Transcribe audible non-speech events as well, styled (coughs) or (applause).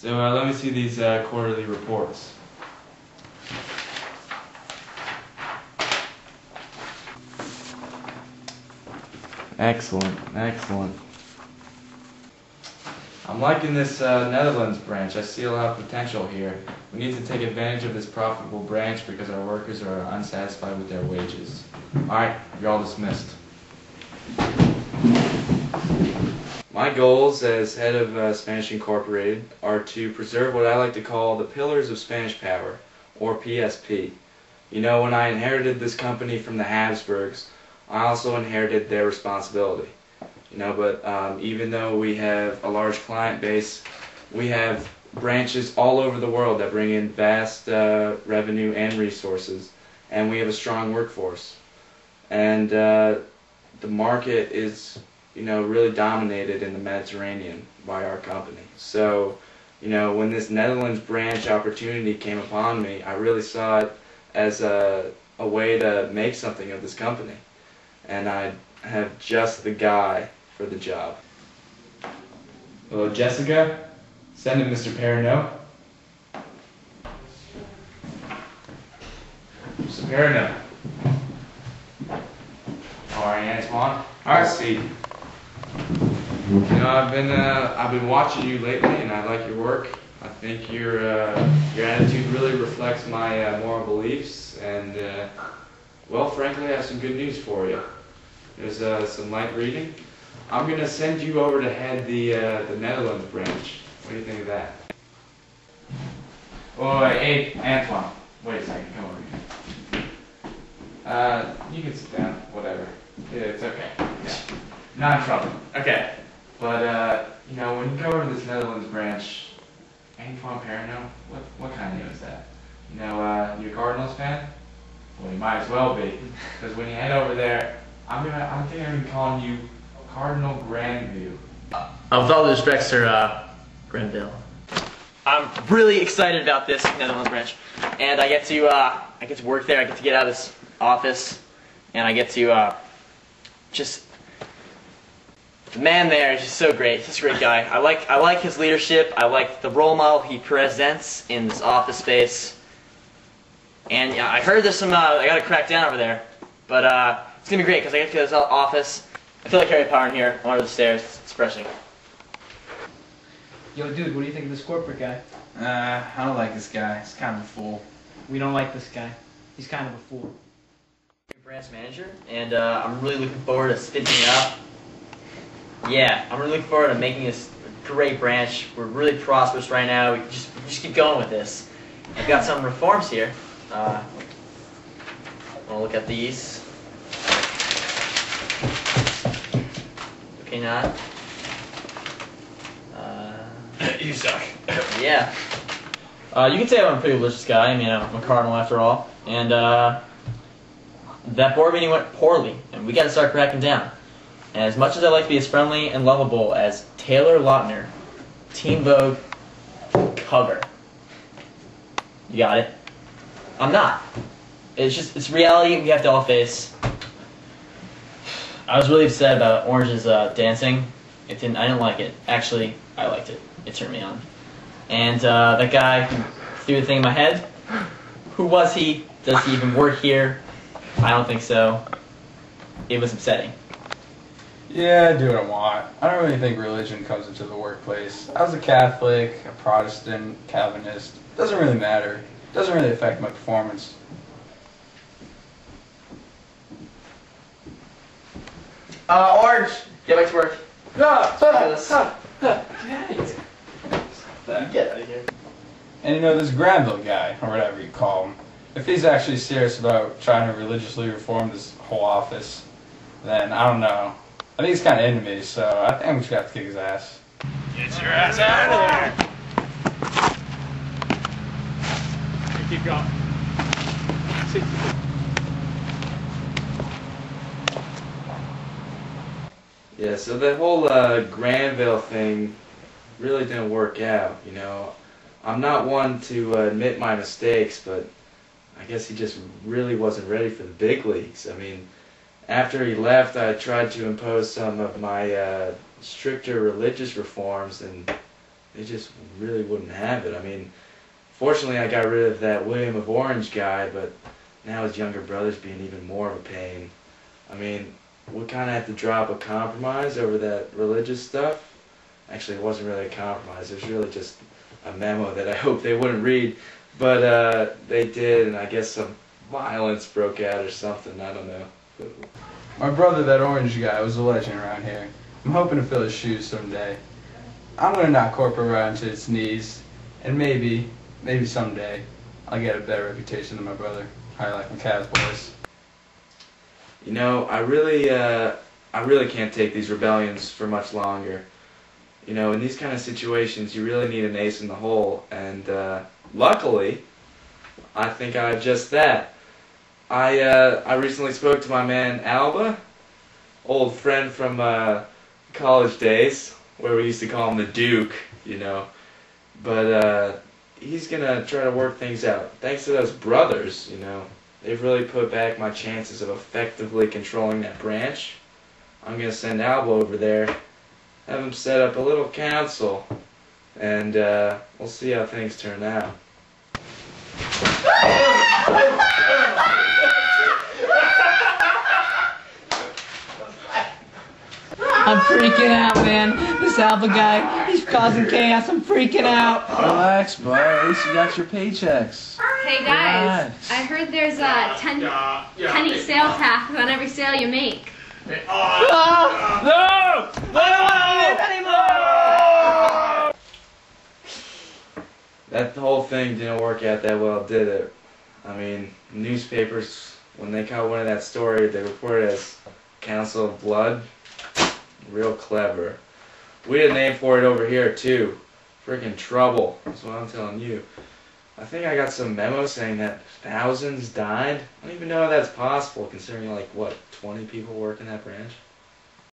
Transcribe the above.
So uh, let me see these uh, quarterly reports. Excellent, excellent. I'm liking this uh, Netherlands branch. I see a lot of potential here. We need to take advantage of this profitable branch because our workers are unsatisfied with their wages. Alright, you're all dismissed. My goals as head of uh, Spanish Incorporated are to preserve what I like to call the pillars of Spanish power, or PSP. You know, when I inherited this company from the Habsburgs, I also inherited their responsibility. You know, but um, even though we have a large client base, we have branches all over the world that bring in vast uh, revenue and resources, and we have a strong workforce. And uh, the market is, you know, really dominated in the Mediterranean by our company. So, you know, when this Netherlands branch opportunity came upon me, I really saw it as a, a way to make something of this company. And I have just the guy for the job. Hello, Jessica. Send him Mr. Perrineau. Mr. Perrineau. All right, Antoine. All right, see. You know, I've been uh, I've been watching you lately, and I like your work. I think your uh, your attitude really reflects my uh, moral beliefs, and uh, well, frankly, I have some good news for you. There's uh, some light reading. I'm gonna send you over to head the uh, the Netherlands branch. What do you think of that? Oh, hey, Antoine. Wait a second. Come over here. Uh, you can sit down. Whatever. Yeah, it's okay. Yeah. Not in trouble. Okay. But uh, you know, when you go over to this Netherlands branch, Antoine Perrineau, what what kind of name is that? You know, uh, you a Cardinals fan? Well, you might as well be, because when you head over there, I'm gonna I'm thinking I'm calling you Cardinal Grandview. Uh, with all due respect, sir, uh, Grenville. I'm really excited about this Netherlands branch, and I get to uh, I get to work there. I get to get out of this office, and I get to uh, just the man there is just so great. He's just a great guy. I like I like his leadership. I like the role model he presents in this office space. And yeah, I heard there's some uh, I got to crack down over there, but uh, it's gonna be great because I get to go to this office. I feel like Harry Potter in here. I'm under the stairs. It's refreshing. Yo, dude, what do you think of this corporate guy? Uh, I don't like this guy. He's kind of a fool. We don't like this guy. He's kind of a fool. branch manager, and uh, I'm really looking forward to spinning it up. Yeah, I'm really looking forward to making this a great branch. We're really prosperous right now. We can just we just keep going with this. I've got some reforms here. Uh, want to look at these? Okay, not. Uh, (coughs) you suck. (coughs) yeah. Uh, you can say I'm a pretty religious guy. I mean, I'm a cardinal after all. And uh, that board meeting went poorly, and we got to start cracking down. And as much as I like to be as friendly and lovable as Taylor Lautner, Teen Vogue cover, you got it. I'm not. It's just it's reality we have to all face. I was really upset about Orange's uh, dancing. It didn't. I didn't like it. Actually, I liked it. It turned me on. And uh, that guy threw the thing in my head. Who was he? Does he even work here? I don't think so. It was upsetting. Yeah, I do what I want. I don't really think religion comes into the workplace. I was a Catholic, a Protestant, Calvinist. Doesn't really matter. Doesn't really affect my performance. Uh, Orange, get back to work. Ah, Yes. ah, ah. Get out of here. And you know, this Granville guy, or whatever you call him, if he's actually serious about trying to religiously reform this whole office, then I don't know. I think he's kind of into me, so I think I'm just gonna have to kick his ass. Get your ass out of there! Keep going. Yeah, so the whole uh, Granville thing really didn't work out. You know, I'm not one to uh, admit my mistakes, but I guess he just really wasn't ready for the big leagues. I mean, after he left, I tried to impose some of my uh, stricter religious reforms, and they just really wouldn't have it. I mean, fortunately, I got rid of that William of Orange guy, but now his younger brother's being even more of a pain. I mean, we kind of had to drop a compromise over that religious stuff. Actually, it wasn't really a compromise. It was really just a memo that I (laughs) hope they wouldn't read. But uh, they did, and I guess some violence broke out or something. I don't know. My brother, that orange guy, was a legend around here. I'm hoping to fill his shoes someday. I'm gonna knock corporate around to its knees, and maybe, maybe someday, I'll get a better reputation than my brother. You like my Cavs boys? You know, I really, uh, I really can't take these rebellions for much longer. You know, in these kind of situations, you really need an ace in the hole, and uh, luckily, I think I have just that. I, uh, I recently spoke to my man Alba, old friend from uh, college days, where we used to call him the Duke. You know, but uh, he's gonna try to work things out. Thanks to those brothers, you know, they've really put back my chances of effectively controlling that branch. I'm gonna send Alba over there, have him set up a little council, and uh, we'll see how things turn out. (laughs) I'm freaking out, man. This Alba guy, he's causing chaos. I'm freaking out. Relax, bud. At least you got your paychecks. Hey guys, Relax. I heard there's a 10 penny sales tax on every sale you make. Ah! That whole thing didn't work out that well, did it? I mean, newspapers, when they caught one of that story, they reported it as Council of Blood. Real clever. We had a name for it over here, too. Freaking trouble. That's what I'm telling you. I think I got some memo saying that thousands died. I don't even know how that's possible, considering, like, what, 20 people work in that branch?